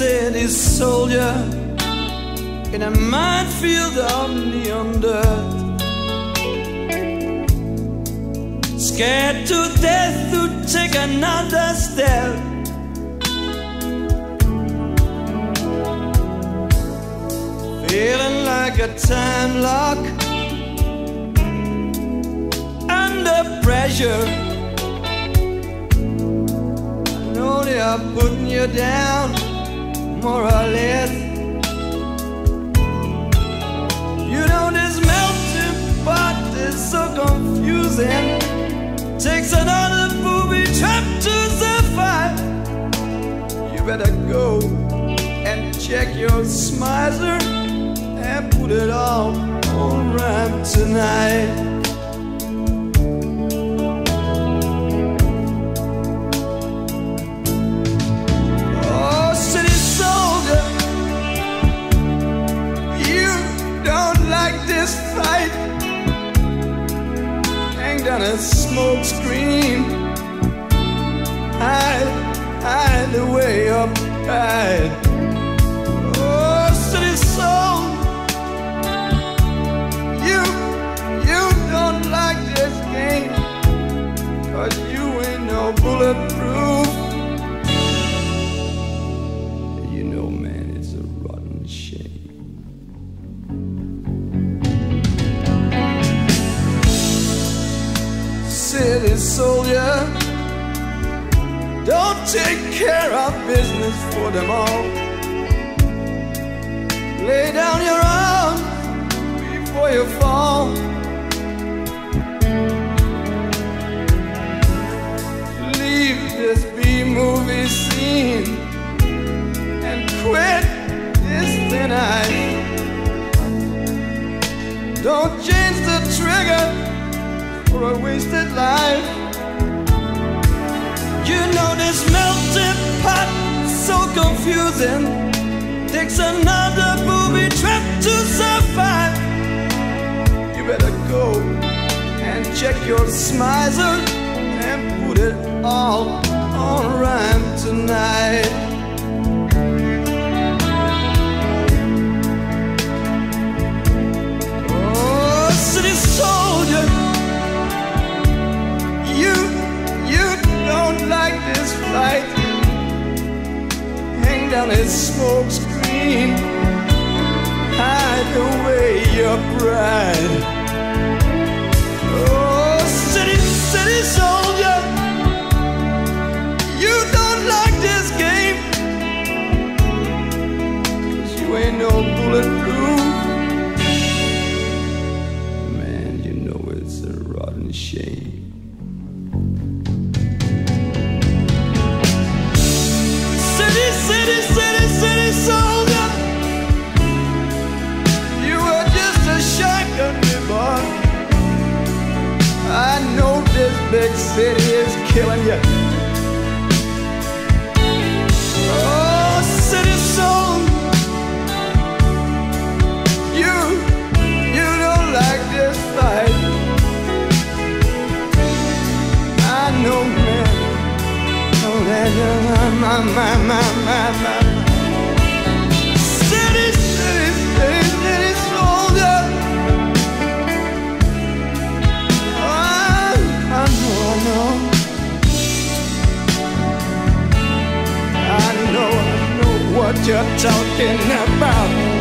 city soldier in a minefield of neon dirt. Scared to death to take another step. Feeling like a time lock under pressure. I know they are putting you down, more or less. You know this melting pot is so confusing. Takes another booby trap to survive. You better go and check your Schmeisser and put it all on rhyme tonight. Down a smoke screen. Hide, hide away up hide. City soldier, don't take care of business for them all. Lay down your arms before you fall. Leave this B movie scene and quit this thin ice. Don't trigger for a wasted life. You know this melted pot so confusing. Takes another booby trap to survive. You better go and check your Schmeisser and put it all on rhyme tonight. Hang down his smoke screen, hide away your pride. Oh, city, city soldier, you don't like this game. 'Cause you ain't no bulletproof. Man, you know it's a rotten shame. Big city is killing you. You're talking about.